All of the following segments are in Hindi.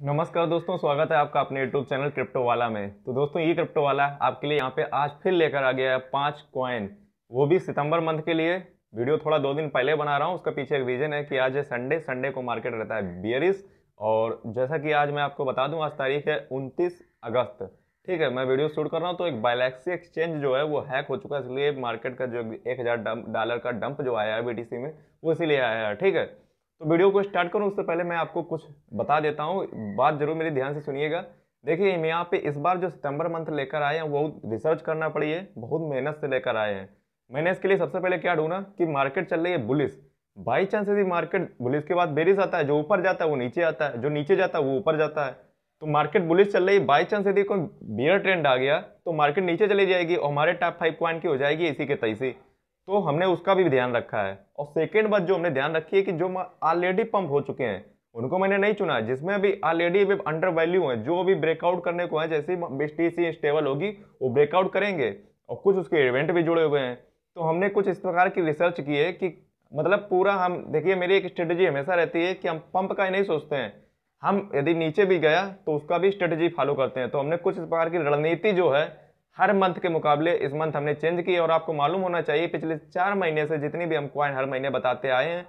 नमस्कार दोस्तों, स्वागत है आपका अपने यूट्यूब चैनल क्रिप्टो वाला में। तो दोस्तों, ये क्रिप्टो वाला आपके लिए यहाँ पे आज फिर लेकर आ गया है पाँच कॉइन वो भी सितंबर मंथ के लिए। वीडियो थोड़ा दो दिन पहले बना रहा हूँ, उसका पीछे एक रीजन है कि आज है संडे संडे को मार्केट रहता है बियरिस और जैसा कि आज मैं आपको बता दूँ, आज तारीख है उनतीस अगस्त। ठीक है, मैं वीडियो शूट कर रहा हूँ तो एक बायलैक्सी एक्सचेंज जो है, वो हैक हो चुका है। इसलिए मार्केट का जो एक हज़ार डॉलर का डंप जो आया है BTC में, वो इसीलिए आया है। ठीक है तो वीडियो को स्टार्ट करूँ, उससे पहले मैं आपको कुछ बता देता हूँ। बात ज़रूर मेरी ध्यान से सुनिएगा। देखिए हम यहाँ पे इस बार जो सितंबर मंथ लेकर आए हैं, वो रिसर्च करना पड़ी है, बहुत मेहनत से लेकर आए हैं। मैंने इसके लिए सबसे पहले क्या ढूंढा कि मार्केट चल रही है बुलिस बाई चांस यदि मार्केट बुलिस के बाद बेरिस आता है, जो ऊपर जाता है वो नीचे आता है, जो नीचे जाता है वो ऊपर जाता है। तो मार्केट बुलिस चल रही है। बाई चांस यदि कोई बियर ट्रेंड आ गया तो मार्केट नीचे चली जाएगी और हमारे टॉप फाइव क्वाइन की हो जाएगी इसी के तैसी तो हमने उसका भी ध्यान रखा है। और सेकेंड बात जो हमने ध्यान रखी है कि जो ऑलरेडी पंप हो चुके हैं, उनको मैंने नहीं चुना जिसमें अभी ऑलरेडी अभी अंडर वैल्यू है, जो अभी ब्रेकआउट करने को है, जैसे ही सी स्टेबल होगी, वो ब्रेकआउट करेंगे। और कुछ उसके इवेंट भी जुड़े हुए हैं। तो हमने कुछ इस प्रकार की रिसर्च की है कि मतलब पूरा हम, देखिए मेरी एक स्ट्रेटेजी हमेशा रहती है कि हम पंप का ही नहीं सोचते हैं। हम यदि नीचे भी गया तो उसका भी स्ट्रेटेजी फॉलो करते हैं। तो हमने कुछ इस प्रकार की रणनीति जो है हर मंथ के मुकाबले इस मंथ हमने चेंज की और आपको मालूम होना चाहिए, पिछले चार महीने से जितनी भी हम क्वाइन हर महीने बताते आए हैं,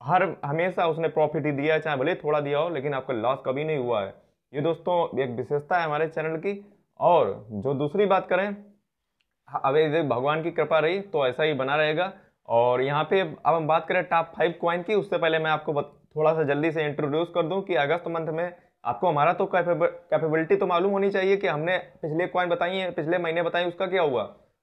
हर, हमेशा उसने प्रॉफिट ही दिया है, चाहे भले थोड़ा दिया हो, लेकिन आपका लॉस कभी नहीं हुआ है। ये दोस्तों, एक विशेषता है हमारे चैनल की। और जो दूसरी बात करें अब भगवान की कृपा रही तो ऐसा ही बना रहेगा। और यहाँ पे अब हम बात करें टॉप फाइव क्वाइन की, उससे पहले मैं आपको थोड़ा सा जल्दी से इंट्रोड्यूस कर दूँ कि अगस्त मंथ में आपको हमारा तो कैपेबिलिटी तो मालूम होनी चाहिए कि हमने पिछले क्वाइन बताई है, पिछले महीने बताई, उसका क्या हुआ?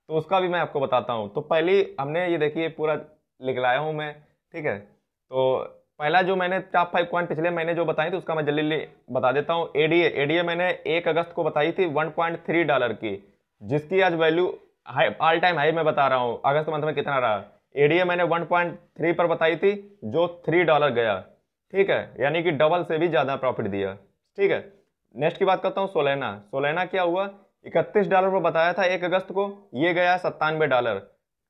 तो उसका भी मैं आपको बताता हूँ। तो पहले हमने ये देखिए, पूरा लिख लाया हूँ मैं, ठीक है? तो पहला जो मैंने टॉप फाइव क्वाइन पिछले महीने जो बताई थी, उसका मैं जल्दी बता देता हूँ। एडीए एडीए मैंने एक अगस्त को बताई थी वन पॉइंट थ्री डॉलर की, जिसकी आज value high all time high मैं बता रहा हूँ। अगस्त मंथ में कितना रहा? एडीए मैंने वन पॉइंट थ्री पर बताई थी, जो थ्री डॉलर गया, ठीक है? यानी कि डबल से भी ज़्यादा प्रॉफिट दिया। ठीक है। नेक्स्ट की बात करता हूँ, सोलेना। सोलेना क्या हुआ? इकतीस डॉलर पर बताया था एक अगस्त को, ये गया सत्तानवे डॉलर।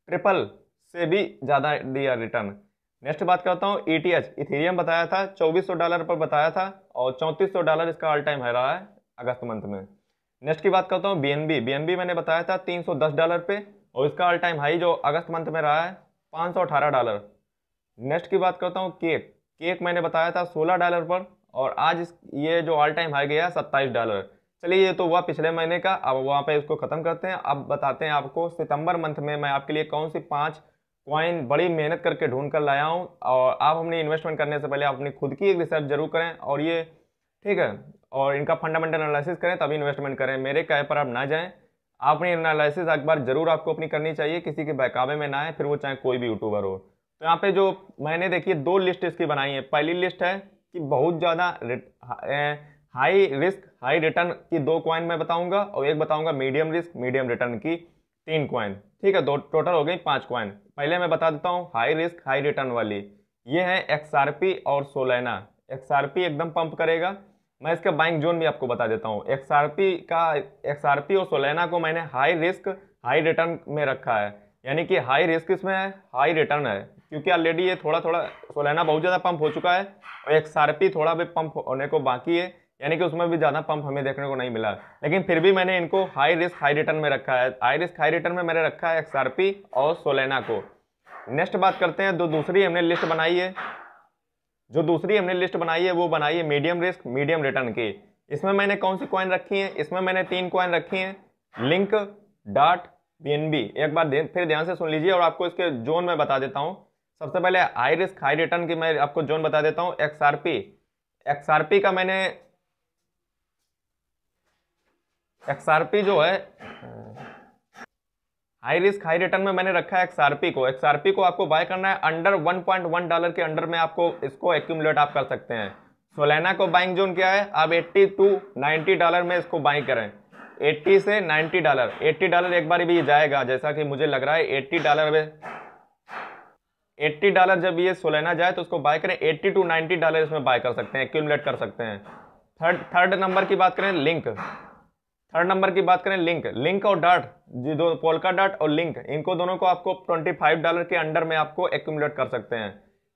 ट्रिपल से भी ज़्यादा दिया रिटर्न। नेक्स्ट बात करता हूँ ई टी एच इथीरियम बताया था, चौबीस सौ डॉलर पर बताया था और चौंतीस सौ डॉलर इसका ऑल टाइम है रहा है अगस्त मंथ में। नेक्स्ट की बात करता हूँ B N B B N B मैंने बताया था तीन सौ दस डॉलर पे और इसका ऑल टाइम हाई जो अगस्त मंथ में रहा है, पाँच सौ अठारह डॉलर। नेक्स्ट की बात करता हूँ, केक। केक मैंने बताया था सोलह डॉलर पर और आज इस, ये जो ऑल टाइम हाई गया सत्ताईस डॉलर चलिए, ये तो हुआ पिछले महीने का, अब वहाँ पे इसको ख़त्म करते हैं। अब बताते हैं आपको, सितंबर मंथ में मैं आपके लिए कौन सी पाँच क्वाइन बड़ी मेहनत करके ढूंढ कर लाया हूँ। और आप अपनी इन्वेस्टमेंट करने से पहले अपनी खुद की एक रिसर्च ज़रूर करें। और ये, ठीक है, और इनका फंडामेंटल एनालिसिस करें, तभी इन्वेस्टमेंट करें। मेरे कहे पर आप ना जाएँ। अपनी एनालिसिस एक बार ज़रूर आपको अपनी करनी चाहिए, किसी के बहकावे में ना आए, फिर वो चाहे कोई भी यूट्यूबर हो। तो यहाँ पे जो मैंने देखिए दो लिस्ट इसकी बनाई है। पहली लिस्ट है कि बहुत ज़्यादा हाई रिस्क हाई रिटर्न की दो क्वाइन मैं बताऊँगा और एक बताऊँगा मीडियम रिस्क मीडियम रिटर्न की तीन क्वाइन ठीक है, दो टोटल हो गई पाँच क्वाइन पहले मैं बता देता हूँ हाई रिस्क हाई रिटर्न वाली। ये है एक्सआरपी और सोलेना एक्सआरपी एकदम पंप करेगा। मैं इसका बाइंग जोन भी आपको बता देता हूँ। एक्सआरपी का एक्सआरपी और सोलैना को मैंने हाई रिस्क हाई रिटर्न में रखा है। यानी कि हाई रिस्क इसमें है हाई रिटर्न है। क्योंकि ऑलरेडी ये थोड़ा थोड़ा सोलेना बहुत ज़्यादा पंप हो चुका है और एक सारपी थोड़ा भी पंप होने को बाकी है, यानी कि उसमें भी ज़्यादा पंप हमें देखने को नहीं मिला। लेकिन फिर भी मैंने इनको हाई रिस्क हाई रिटर्न में रखा है। हाई रिस्क हाई रिटर्न में मैंने रखा है एक्सआरपी और सोलेना को। नेक्स्ट बात करते हैं, जो दूसरी हमने लिस्ट बनाई है, जो दूसरी हमने लिस्ट बनाई है, वो बनाई है मीडियम रिस्क मीडियम रिटर्न की। इसमें मैंने कौन सी कॉइन रखी है? इसमें मैंने तीन कॉइन रखी हैं लिंक डाट बी एक बार फिर ध्यान से सुन लीजिए और आपको इसके जोन में बता देता हूँ। सबसे पहले हाई रिस्क हाई रिटर्न की मैं आपको जोन बता देता हूँ एक्सआरपी एक्सआरपी का मैंने एक्सआरपी जो है हाई रिस्क हाई रिटर्न में मैंने रखा है एक्सआरपी को। एक्सआरपी को आपको बाय करना है अंडर 1.1 डॉलर के अंडर में आपको इसको एक्यूमुलेट आप कर सकते हैं। सोलेना को बाइंग जोन क्या है, आप 80 टू 90 डॉलर में इसको बाइंग करें। 80 से 90 डॉलर 80 डॉलर एक बार भी जाएगा, जैसा कि मुझे लग रहा है 80 डॉलर में 80 डॉलर जब ये सोलेना जाए तो उसको बाय करें। 80 टू 90 डॉलर इसमें बाय कर सकते हैं एक्यूमलेट कर सकते हैं। थर्ड थर्ड नंबर की बात करें लिंक थर्ड नंबर की बात करें लिंक लिंक और डाट जी दो पोलका डाट और लिंक इनको दोनों को आपको 25 डॉलर के अंडर में आपको एक्यूमुलेट कर सकते हैं।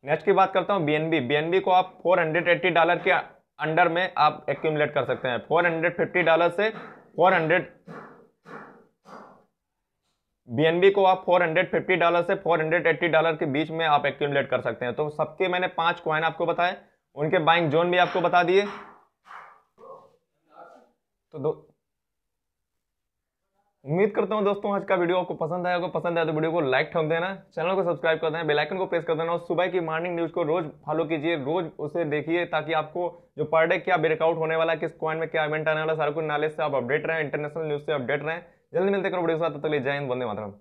नेक्स्ट की बात करता हूँ बीएनबी बीएनबी को आप 480 डॉलर के अंडर में आप एक्यूमलेट कर सकते हैं। 450 डॉलर से 400 बीएनबी को आप 450 डॉलर से 480 डॉलर के बीच में आप एक्यूमुलेट कर सकते हैं। तो सबके मैंने पाँच क्वाइन आपको बताए, उनके बाइंग जोन भी आपको बता दिए। तो दो उम्मीद करता हूँ दोस्तों आज का वीडियो आपको पसंद आया अगर पसंद आया तो वीडियो को लाइक ठोक देना, चैनल को सब्सक्राइब कर देना, बेल आइकन को प्रेस कर देना और सुबह की मॉर्निंग न्यूज़ को रोज फॉलो कीजिए, रोज उसे देखिए ताकि आपको जो पर डे क्या ब्रेकआउट होने वाला है, किस कॉइन में क्या इवेंट आने वाला सारा कुछ नॉलेज से आप अपडेट रहें इंटरनेशनल न्यूज़ से अपडेट रहें। जल्दी मिलते करो वीडियो साथ तक ले जय हिंद वंदे मातरम।